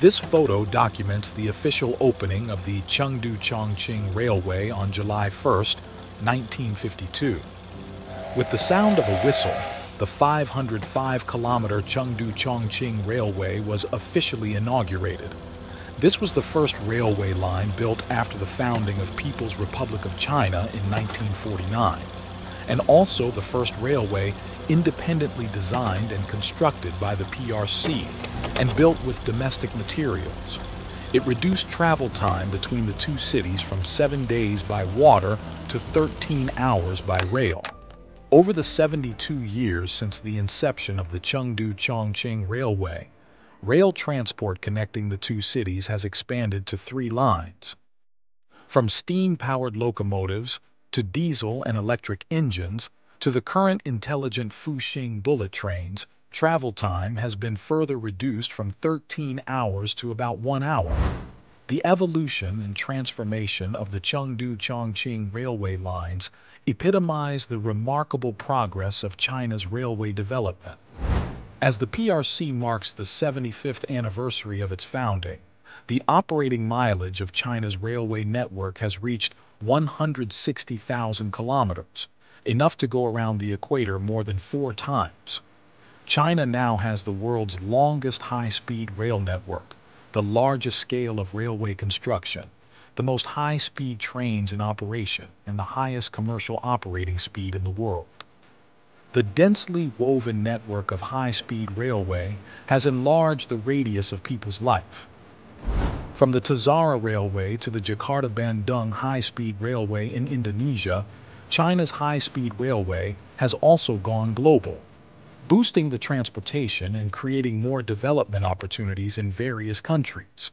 This photo documents the official opening of the Chengdu-Chongqing Railway on July 1, 1952. With the sound of a whistle, the 505-kilometer Chengdu-Chongqing Railway was officially inaugurated. This was the first railway line built after the founding of People's Republic of China in 1949, and also the first railway independently designed and constructed by the PRC and built with domestic materials. It reduced travel time between the two cities from seven days by water to 13 hours by rail. Over the 72 years since the inception of the Chengdu-Chongqing Railway, rail transport connecting the two cities has expanded to three lines. From steam-powered locomotives to diesel and electric engines to the current intelligent Fuxing bullet trains, travel time has been further reduced from 13 hours to about one hour. The evolution and transformation of the Chengdu-Chongqing railway lines epitomize the remarkable progress of China's railway development. As the PRC marks the 75th anniversary of its founding, the operating mileage of China's railway network has reached 160,000 kilometers, enough to go around the equator more than four times. China now has the world's longest high-speed rail network, the largest scale of railway construction, the most high-speed trains in operation, and the highest commercial operating speed in the world. The densely woven network of high-speed railway has enlarged the radius of people's life. From the Tazara Railway to the Jakarta-Bandung High-Speed Railway in Indonesia, China's high-speed railway has also gone global, boosting the transportation and creating more development opportunities in various countries.